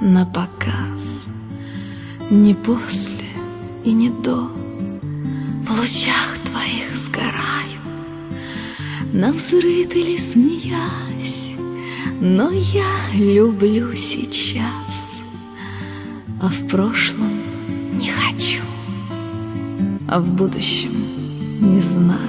на показ, Не после и не до. В лучах твоих сгораю, На взрыт или смеясь, Но я люблю сейчас, А в прошлом не хочу, А в будущем не знаю.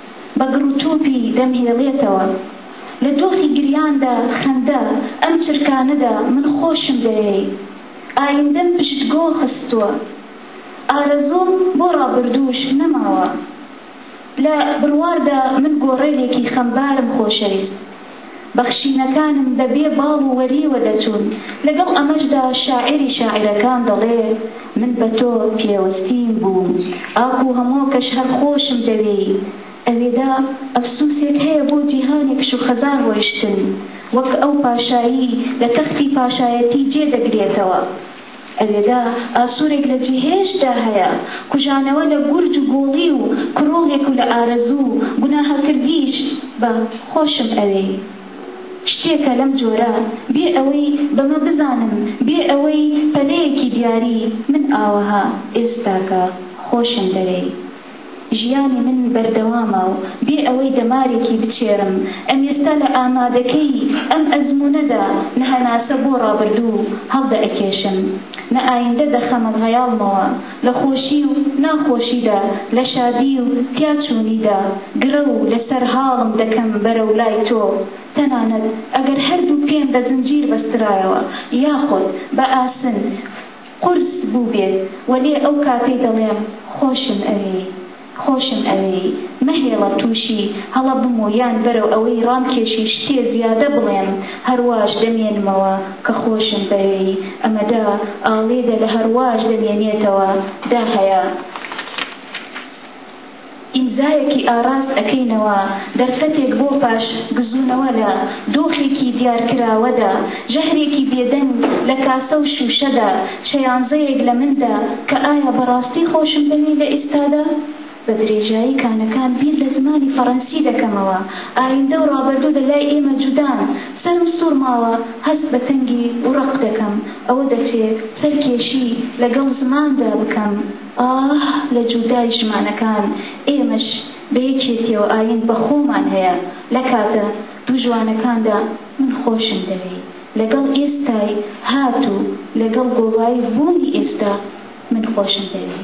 بە گڕ و توپی دەمهێڵێتەوە لە دۆخی گریاندا خەندە ئەم چرکانەدا من خۆشم دەوێی ئایندەم پشتگۆ خستووە ئارەزووم بۆ ڕابردووش نەماوە لە بڕواردا من گۆڕێلێکی خەمبارم خۆشەویست بەخشینەکانم بە بێ باڵ و وەرییەوە دەچوون، لەگەڵ ئەمەشدا شاعیری شاعیرەکان دەڵێ، من بە تۆ پێوستیم بوو، ئاکوو هەمۆکەش هەر خۆشم دەوێی. ئەوێدا ئەفسووسێک هەیە بۆ جیهانی کش و خەزان ڕۆیشتن، وەک ئەو پاشایی لە تەختی پاشایەتی جێ دەگرێتەوە. ئەرێدا ئاسوورێک لە جهێشتدا هەیە، کوژانەوە لە گورج و گووڵی و کڕۆڵێک و لە ئارەزوو و گوناهکردیش بە خۆشم ئەوێی. شتێکە لەم جۆرە، بێ ئەوەی بەمە بزانم، بێ ئەوەی پەلەیەکی دیاری، من ئاوەها ئێستاکە خۆشم دەوێی. ژیانی منی بەردەوامە و بێ ئەوەی دەمارێکی بچێرم، ئەمیرتا لە ئامادەکەی ئەم ئەزموونەدا نە هەناسە بۆ ڕابردوو هەڵدەئەکێشم، نە ئایندە دەخەمە غەیاڵمەوە، لە خۆشی و ناخۆشیدا، لە شادی و تیاچوونیدا، گرە و لەسەر هاڵم دەکەم بەرەو لای تۆ، تەنانەت ئەگەر هەردوو پێم بە زنجیر بەسترایەوە، یاخود بە ئاسن، قورس بووبێت وەلێ ئەو کاتەی دەڵێم خۆشم ئەوێی خۆشم ئەوێی مەهێڵە تووشی هەڵە بم و یان بەرەو ئەوەی ڕامکێشی شتێ زیادە بڵێم هەر واش دەمێنمەوە کە خۆشم بەوێی ئەمە دا ئاڵێدە لە هەر واش دەمێنێتەوە دا هەیە ئیمزایەکی ئاڕاست ئەکەینەوە دەرفەتێک بۆ پاش بزوونەوە لە دۆخێکی دیارکراوەدا ژەهرێکی بێدەنگ لە کاسە و شووشەدا چەیانزەیەک لە مندا کە ئایا بەڕاستی خۆشم دەوێ لە ئێستادا بە درێژایی کانەکان بیر لە زمانی فەڕەنسی دەکەمەوە ئایندە و ڕابردوو لە لای ئێمە جودان سەرم سووڕماوە هەست بە تەنگی و ڕق دەکەم ئەوە دەکرێ سەرکێشی لەگەڵ زماندا بکەم ئاه لە جودای ژمانەکان ئێمەش بە یەکێتیەوە ئاین بە خۆمان هەیە لە کاتە دوو ژوانەکاندا من خۆشم دەوێی لە گەڵ ئێستای هات و لە گەڵ گۆڤاری بوونی ئێستا من خۆشم دەوێی.